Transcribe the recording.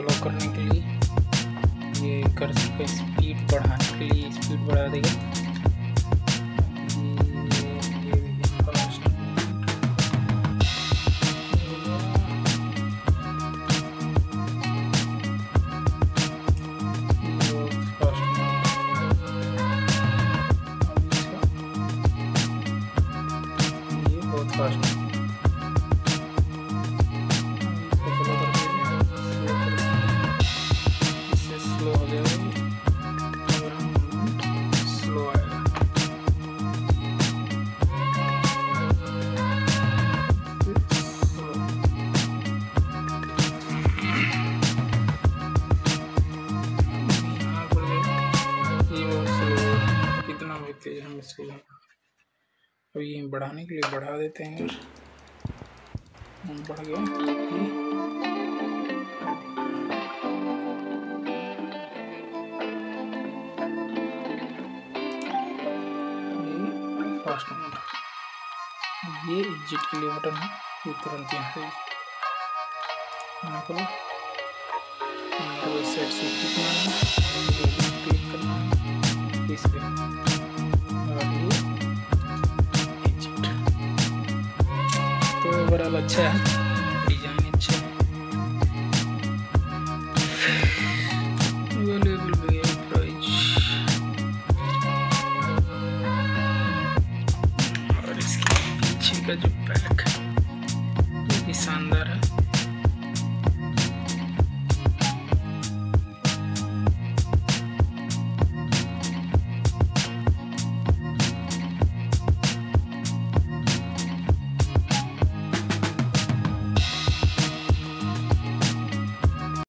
करने के लिए। ये कर का स्पीड बढ़ाने के लिए स्पीड बढ़ा देगा। इसको अब ये बढ़ाने के लिए बढ़ा देते हैं। बढ़ गया फास्ट ये एग्जिट के लिए बटन है। ये तुरंत यहाँ से। खोलो सेट से what I look to be and chill. Back. Maybe Sandra.